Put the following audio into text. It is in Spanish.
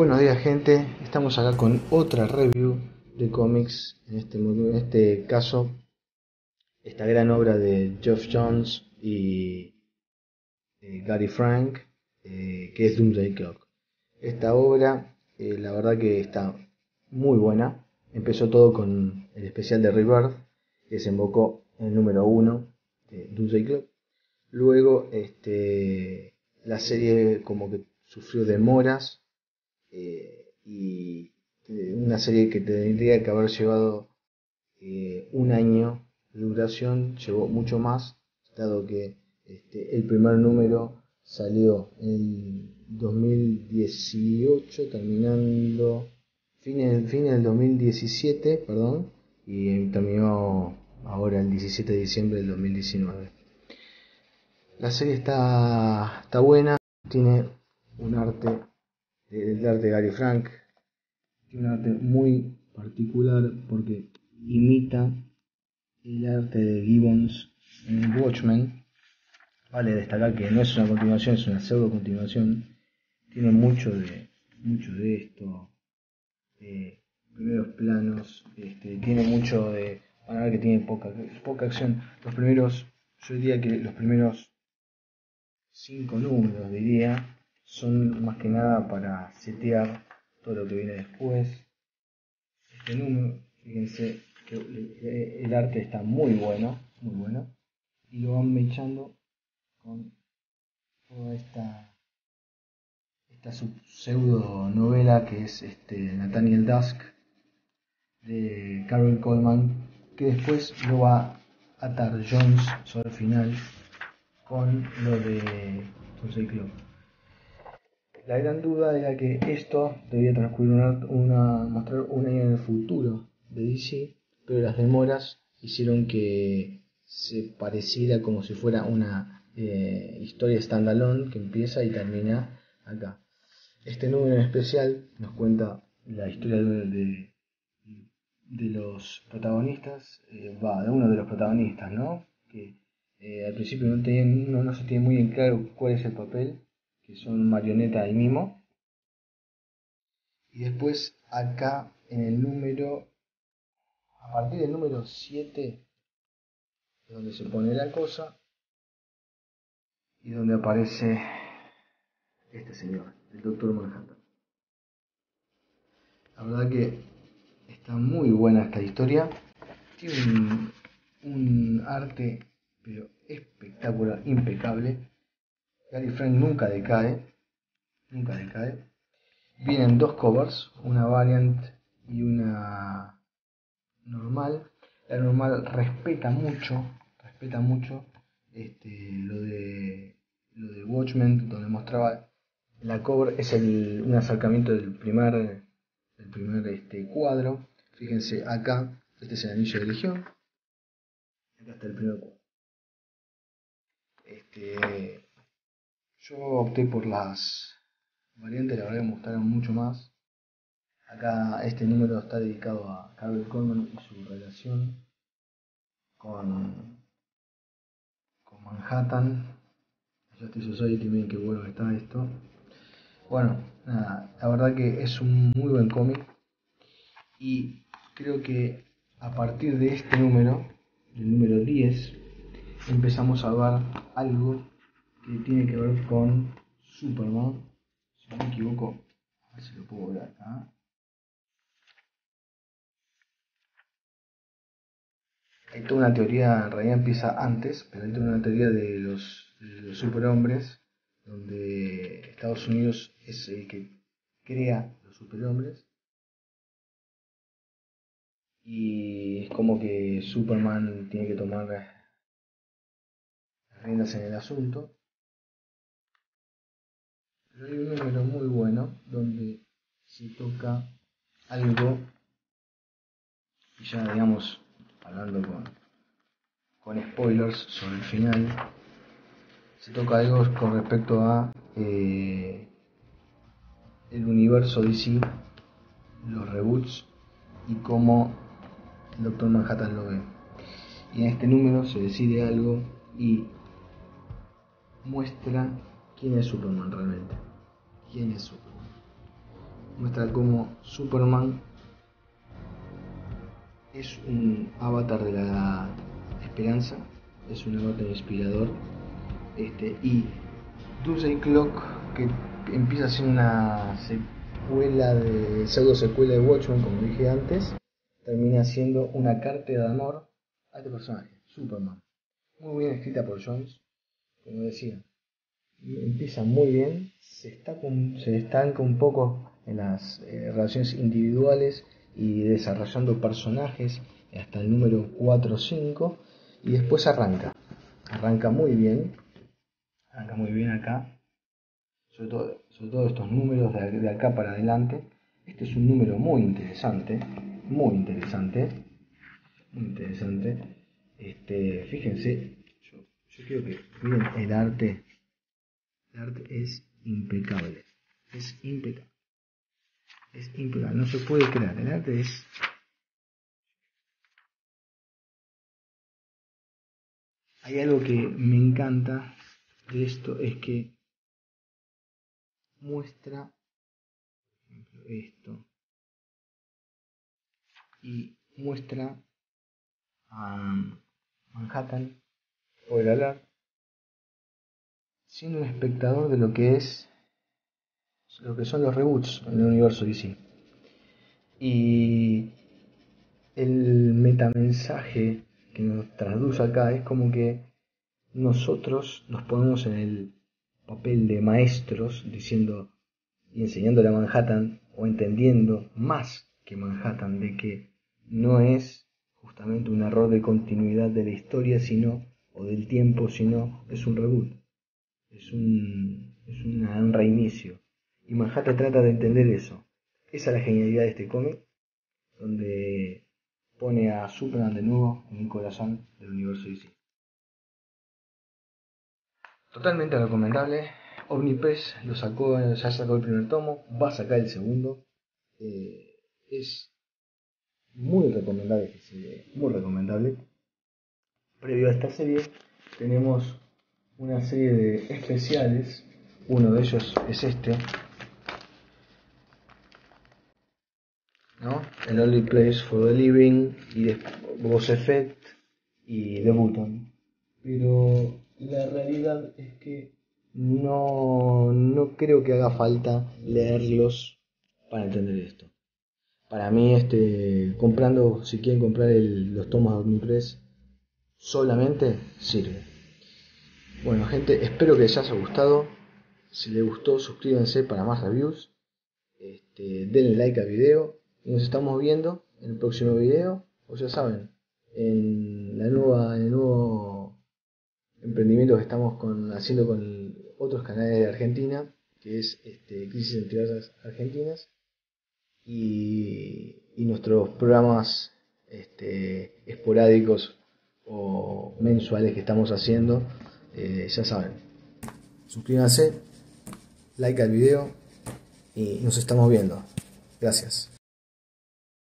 Buenos días gente, estamos acá con otra review de cómics, en este, en este caso esta gran obra de Geoff Jones y eh, Gary Frank, eh, que es Doomsday Clock. Esta obra, eh, la verdad que está muy buena. Empezó todo con el especial de Rebirth, que desembocó en el número 1 de Doomsday Clock. Luego, este, la serie como que sufrió demoras y una serie que tendría que haber llevado un año de duración, llevó mucho más, dado que este, el primer número salió en 2018, terminando fines, fines del 2017, perdón, y terminó ahora el 17 de diciembre del 2019. La serie está, está buena, tiene un arte, el arte de Gary Frank, tiene un arte muy particular porque imita el arte de Gibbons en Watchmen. Vale destacar que no es una continuación, es una pseudo continuación. Tiene mucho de, mucho de esto. Eh, primeros planos. Este, tiene mucho de. Van a ver que tiene poca, poca acción. Los primeros. Yo diría que los primeros cinco números, diría, son más que nada para setear todo lo que viene después. Este número, fíjense, el arte está muy bueno, muy bueno, y lo van mechando con toda esta, esta pseudo novela que es este, Nathaniel Dusk de Carol Coleman, que después lo va a atar Jones sobre el final con lo de Tulsa Club. La gran duda era que esto debía transcurrir una, mostrar un año en el futuro de DC pero las demoras hicieron que se pareciera como si fuera una eh, historia standalone que empieza y termina acá. Este número en especial nos cuenta la historia de, de, los protagonistas, eh, va, de uno de los protagonistas, ¿no? Que eh, al principio no, no, no se tiene muy claro cuál es el papel, que son marioneta y mimo. Y después acá en el número a partir del número 7, donde se pone la cosa, y donde aparece este señor, el doctor Manhattan. La verdad que está muy buena esta historia. Tiene un, arte, pero espectacular, impecable. Gary Frank nunca decae, nunca decae. Vienen dos covers, una variant y una normal. La normal respeta mucho, respeta mucho este, lo de lo de Watchmen, donde mostraba la cover, es el, un acercamiento del primer, del primer este, cuadro. Fíjense acá, este es el anillo de legión. Acá está el primer cuadro. Este, yo opté por las variantes, la verdad que me gustaron mucho más. Acá este número está dedicado a Carol Coleman y su relación con, con Manhattan. Justice Society, miren qué bueno está esto. Bueno, nada, la verdad que es un muy buen cómic y creo que a partir de este número, el número 10, empezamos a ver algo que tiene que ver con Superman. Si no me equivoco, a ver si lo puedo ver acá. hay toda una teoría, en realidad empieza antes, pero hay toda una teoría de los, superhombres, donde Estados Unidos es el que crea los superhombres. Y es como que Superman tiene que tomar riendas en el asunto. Pero hay un número muy bueno donde se toca algo y ya digamos hablando con, con spoilers sobre el final, se toca algo con respecto a eh, el universo DC, los reboots y cómo el Doctor Manhattan lo ve. Y en este número se decide algo y muestra quién es Superman realmente. ¿Quién es Superman? muestra cómo Superman es un avatar de la esperanza, es un avatar inspirador. Este, y Doomsday Clock, que empieza a ser una secuela de pseudo secuela de Watchmen, como dije antes, termina siendo una carta de amor a este personaje, Superman. Muy bien escrita por Jones, como decía. Empieza muy bien, se, está se estanca un poco en las eh, relaciones individuales y desarrollando personajes hasta el número 4 o 5 y después arranca. Arranca muy bien, arranca muy bien acá, sobre todo, sobre todo estos números de, acá para adelante. Este es un número muy interesante, muy interesante, muy interesante. Este, fíjense, yo, yo quiero que miren el arte, el arte es impecable, es impecable. Es impecable, no se puede crear. El arte es hay algo que me encanta de esto es que muestra esto. Y muestra a Manhattan o el alar siendo un espectador de lo que es lo que son los reboots en el universo DC. Y el metamensaje que nos traduce acá es como que nosotros nos ponemos en el papel de maestros diciendo y enseñándole a Manhattan o entendiendo más que Manhattan de que no es justamente un error de continuidad de la historia sino o del tiempo sino es un reboot es un, es un reinicio y Manhattan trata de entender eso. Esa es la genialidad de este cómic, donde pone a Superman de nuevo en el corazón del universo DC. Totalmente recomendable. Omnipress lo sacó, ya sacó el primer tomo, va a sacar el segundo. Eh, es muy recomendable, muy recomendable. Previo a esta serie tenemos una serie de especiales. Uno de ellos es este, ¿no? El Only Place for the Living y Boss Effect y The Button. Pero la realidad es que no, no creo que haga falta leerlos para entender esto. Para mí, este, comprando, si quieren comprar los tomas de Omnipress, solamente sirve. Bueno, gente, espero que les haya gustado. Si les gustó, suscríbanse para más reviews. Este, denle like al video nos estamos viendo en el próximo video. O ya saben, en, la nueva, el nuevo emprendimiento que estamos haciendo con otros canales de Argentina, que es este, Crisis en Tierras Argentinas, y, nuestros programas este, esporádicos o mensuales que estamos haciendo, eh, ya saben. Suscríbanse, like al video y nos estamos viendo. Gracias.